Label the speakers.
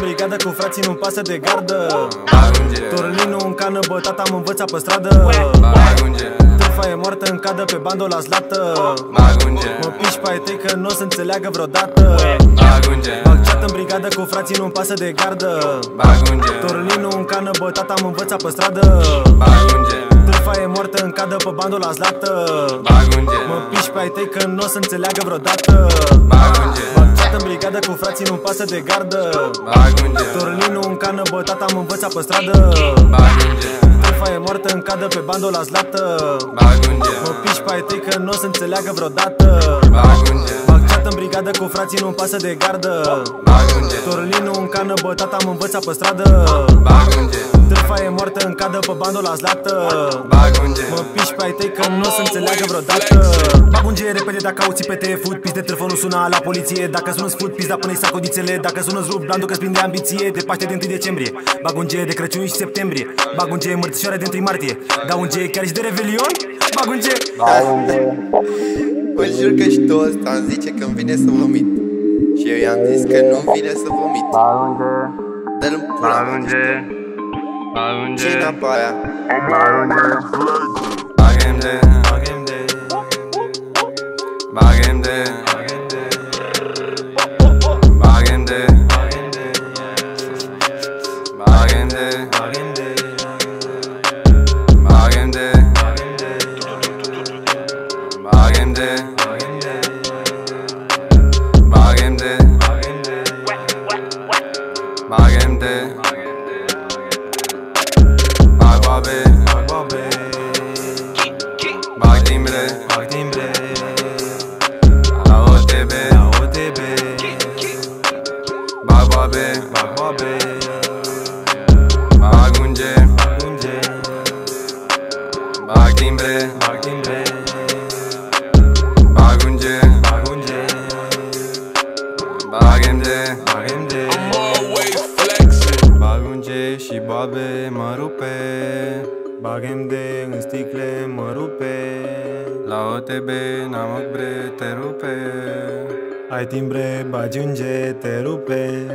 Speaker 1: mea și pula Vai Vezi ca noi niște becuți
Speaker 2: Mamă, cu aia zic cât te face
Speaker 3: Bag chat în brigadă cu frații, nu-mi pasă de gardă. Torlinu în cană, bătata am învățat pe stradă. Târfa e moartă în cadă, pe bandă o las lată. Mă piși pe ai tăi că nu o să înțeleagă vreodată. Bag chat în brigadă cu frații, nu-mi pasă de gardă. Torlinu în cană, bătata am învățat pe stradă. Târfa e moartă în cadă, pe bandă o las lată. Mă piși pe ai tăi că nu o să înțeleagă vreodată. Bag chat în brigadă cu frații, nu-mi pasă de gardă. Torlinu în cană, bătata am învățat pe stradă. Târfa e moartă în cadă, pe bandă o las lată Mă piși pe ai tăi că nu o să înțeleagă vreodată. Bag chat în brigadă cu frații, nu-mi pasă de gardă. Torlinu în cană, bătata am învățat pe stradă Târfa e moartă în cadă, pe bandă o las lată Mă piși pe ai tăi că nu o să înțeleagă vreodată. Bag un G repede dacă auzi pe te fut Pis de telefonul suna la poliție. Dacă sună fut pis da până-i sac codițele. Dacă sună rup blandu că de ambiție. De Paște de 1 decembrie. Bag un G de Crăciun și septembrie. Bag un G mărțișoare de 1 martie. Dau un G chiar și de Revelion? Bag un G
Speaker 1: Mă jur că și tu ăsta îmi zice că îmi vine să vomit. Și eu i-am zis că nu vine să vomit. Dă-l în pula mea
Speaker 3: Cina I'm him the Bag I'm Bag the there babe Bag babe Bag timbre Bag timbre. La OTB La OTB Bag babe Bag babe Bag unge Bag unge. Bag timbre Bag timbre. Bag unge Bag unge. Bag MD Bag MD Bag unge și babe mă rupe Bag MD în sticle mă rupe. La OTB n-am bre te rupe. Ai timbre, bagi unge, te rupe